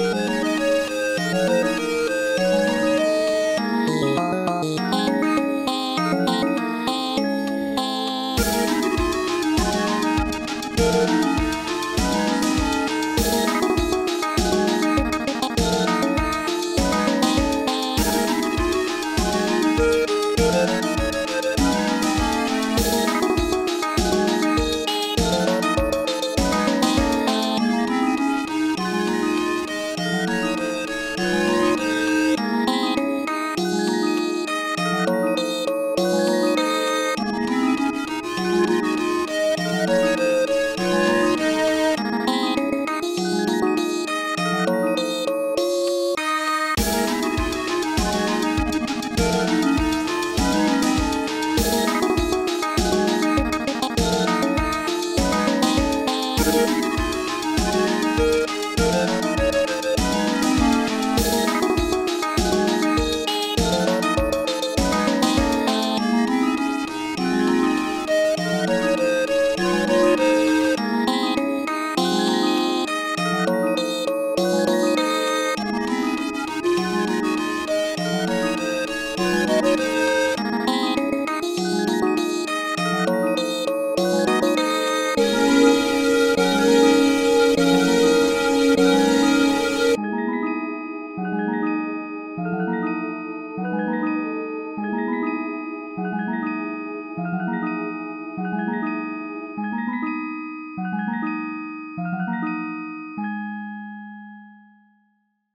Bye.